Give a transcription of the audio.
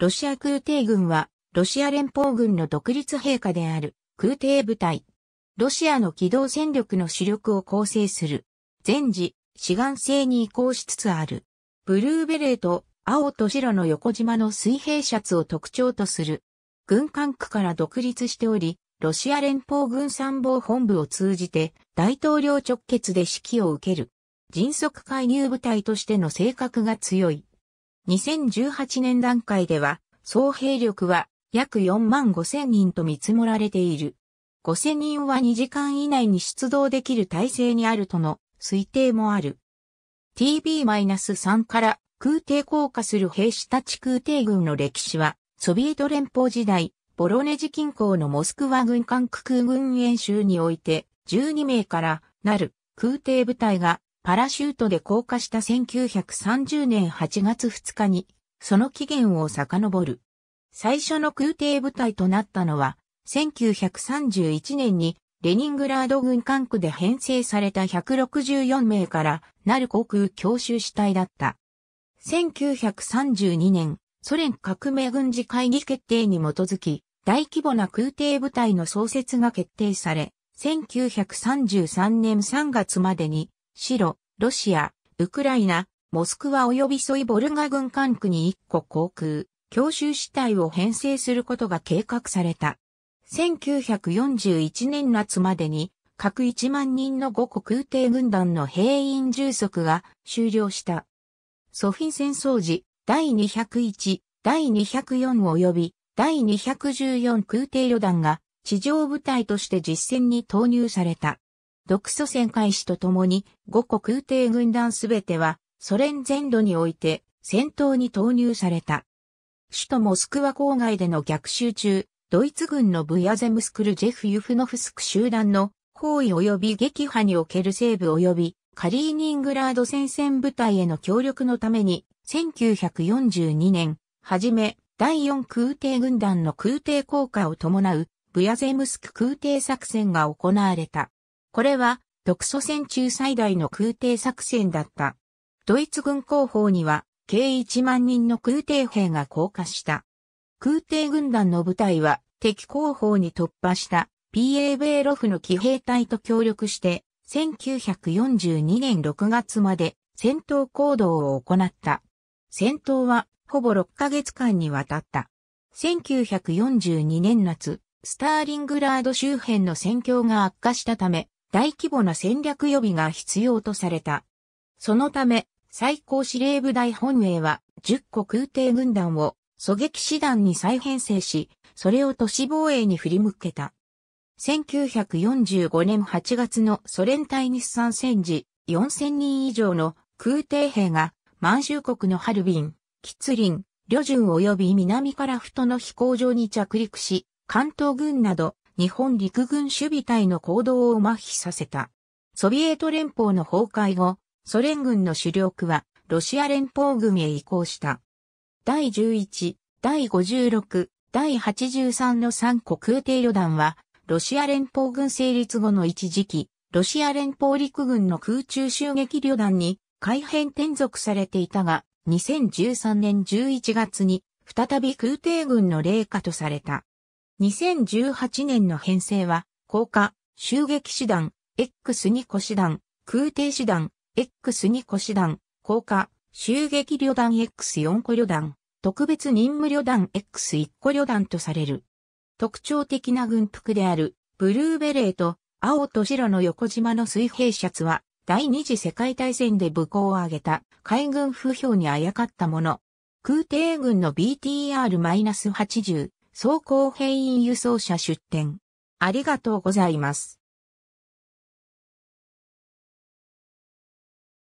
ロシア空挺軍は、ロシア連邦軍の独立兵科である空挺部隊。ロシアの機動戦力の主力を構成する。全時、志願制に移行しつつある。ブルーベレーと青と白の横縞の水平シャツを特徴とする。軍管区から独立しており、ロシア連邦軍参謀本部を通じて大統領直結で指揮を受ける。迅速介入部隊としての性格が強い。2018年段階では、総兵力は約4万5千人と見積もられている。5千人は2時間以内に出動できる体制にあるとの推定もある。TB-3 から空挺降下する兵士たち空挺軍の歴史は、ソビエト連邦時代、ボロネジ近郊のモスクワ軍艦空軍演習において、12名からなる空挺部隊がパラシュートで降下した1930年8月2日に、その起源を遡る。最初の空挺部隊となったのは、1931年にレニングラード軍管区で編成された164名からなる航空教習主体だった。1932年、ソ連革命軍事会議決定に基づき、大規模な空挺部隊の創設が決定され、1933年3月までに、白、ロシア、ウクライナ、モスクワ及びソイボルガ軍管区に1個航空、教習主体を編成することが計画された。1941年夏までに、各1万人の5個空挺軍団の兵員充足が終了した。ソフィン戦争時、第201、第204及び第214空挺旅団が地上部隊として実戦に投入された。独ソ戦開始とともに5個空挺軍団すべてはソ連全土において戦闘に投入された。首都モスクワ郊外での逆襲中、ドイツ軍のブヤゼムスクルジェフ・ユフノフスク集団の包囲及び撃破における西部及びカリーニングラード戦線部隊への協力のために、1942年、はじめ、第4空挺軍団の空挺効果を伴う、ブヤゼムスク空挺作戦が行われた。これは、独ソ戦中最大の空挺作戦だった。ドイツ軍後方には、計1万人の空挺兵が降下した。空挺軍団の部隊は、敵後方に突破した PA ベーロフの騎兵隊と協力して、1942年6月まで戦闘行動を行った。戦闘はほぼ6ヶ月間にわたった。1942年夏、スターリングラード周辺の戦況が悪化したため、大規模な戦略予備が必要とされた。そのため、最高司令部大本営は10個空挺軍団を狙撃師団に再編成し、それを都市防衛に振り向けた。1945年8月のソ連対日産戦時、4000人以上の空挺兵が満州国のハルビン、キツリン、旅順及び南から太の飛行場に着陸し、関東軍など日本陸軍守備隊の行動を麻痺させた。ソビエト連邦の崩壊後、ソ連軍の主力はロシア連邦軍へ移行した。第11、第56、第83の3個空挺旅団はロシア連邦軍成立後の一時期、ロシア連邦陸軍の空中襲撃旅団に改編転属されていたが、2013年11月に再び空挺軍の霊下とされた。2018年の編成は、降下、襲撃師団、X2 個師団、空挺師団、X2 個師団、降下、襲撃旅団 X4 個旅団、特別任務旅団 X1 個旅団とされる。特徴的な軍服であるブルーベレーと青と白の横縞の水平シャツは第二次世界大戦で武功を挙げた海軍不評にあやかったもの。空挺軍の BTR-80 装甲兵員輸送車出展。ありがとうございます。